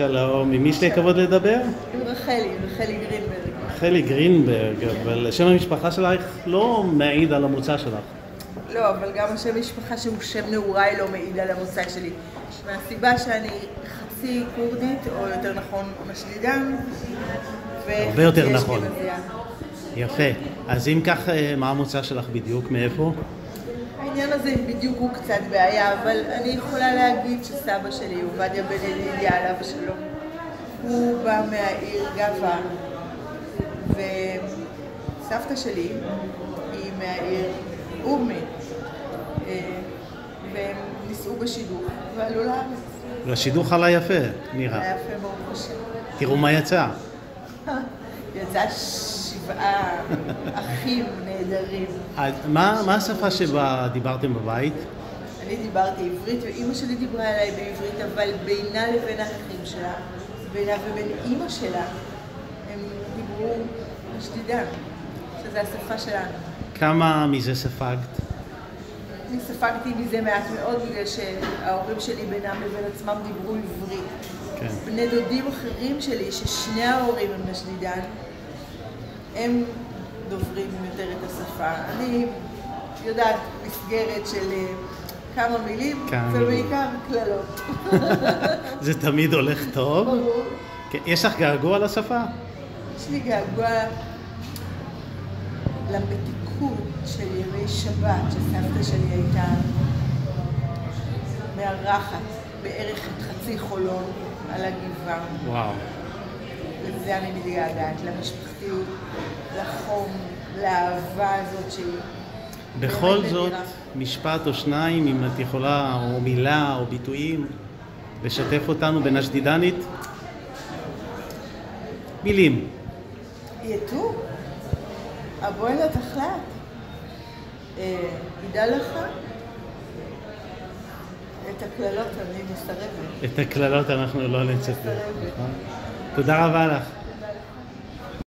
שלום, עם מי יש לי הכבוד לדבר? עם רחלי, רחלי גרינברג. רחלי גרינברג, אבל שם המשפחה שלך לא מעיד על המוצא שלך. לא, אבל גם השם משפחה שהוא שם נעוריי לא מעיד על המוצא שלי. מהסיבה שאני חצי כורדית, או יותר נכון משלידן, הרבה יותר נכון. יפה. אז אם כך, אה, מה המוצא שלך בדיוק? מאיפה? העניין הזה בדיוק הוא קצת בעיה, אבל אני יכולה להגיד שסבא שלי, עובדיה בן ידידיה, עליו השלום, הוא בא מהעיר גבה, וסבתא שלי היא מהעיר אורמי, אה, והם נישאו בשידוך ועלו לארץ. והשידוך עלה יפה, היה נראה. יפה ברוך השם. תראו מה יצא. יצא שבעה אחים נהדרים. מה מה השפה שבה דיברתם בבית? אני דיברתי עברית ואימא שלי דיברה אליי בעברית, אבל בינה לבין האחים שלה, בינה ובין אימא שלה, הם דיברו משדידן, שזה השפה שלנו. כמה מזה ספגת? אני ספגתי מזה מעט מאוד בגלל שההורים שלי בינם לבין עצמם דיברו עברית. כן. בני דודים אחרים שלי, ששני ההורים הם משדידן, הם דוברים יותר את השפה. אני יודעת מסגרת של אה, כמה מילים, כמה. ובעיקר קללות. זה תמיד הולך טוב? ברור. כן, יש לך געגוע לשפה? יש לי געגוע למתיקות של ימי שבת, שסבתא שלי הייתה מארחת בערך את חצי חולון על הגבעה. וואו. לזה אני מתגעגעת, למשפחתיות, לחום, לאהבה הזאת שהיא... בכל זאת, נדירה. משפט או שניים, אם את יכולה, או מילה, או ביטויים, לשתף אותנו בנשדידנית? מילים. יתו, אבואלה תחלת. אה, ידע לך, את הקללות אני מסרבת. את הקללות אנחנו לא נצטט. מסרבת. תודה רבה לך.